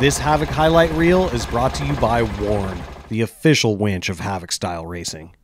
This Havoc highlight reel is brought to you by Warn, the official winch of Havoc style racing.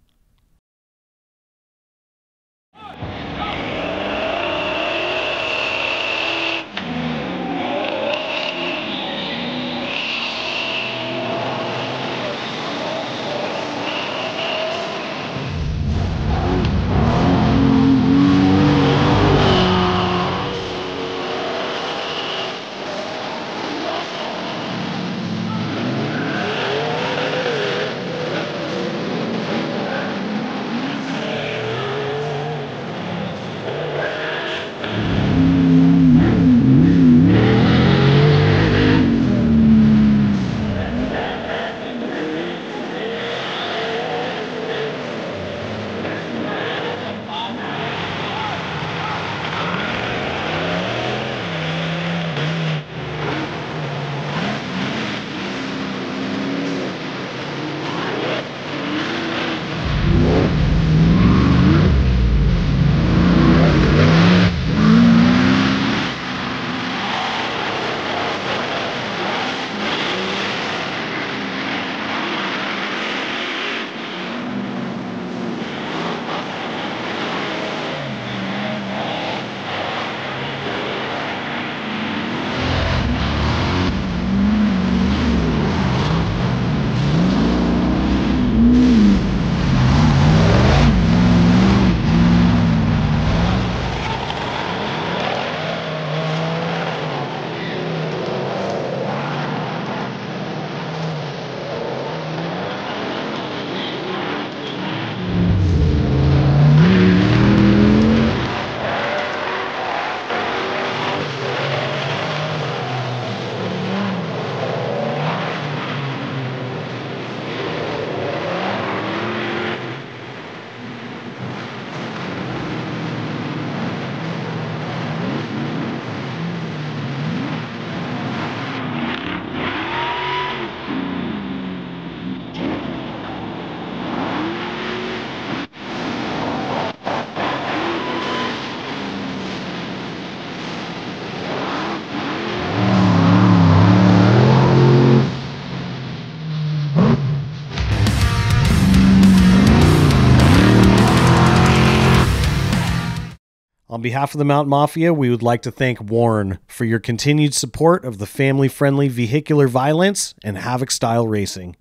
On behalf of the Mount Mafia, we would like to thank Warn for your continued support of the family friendly vehicular violence and Havoc style racing.